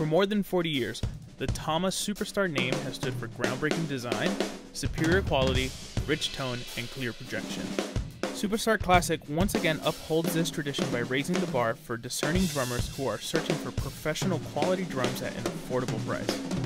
For more than 40 years, the Tama Superstar name has stood for groundbreaking design, superior quality, rich tone, and clear projection. Superstar Classic once again upholds this tradition by raising the bar for discerning drummers who are searching for professional quality drums at an affordable price.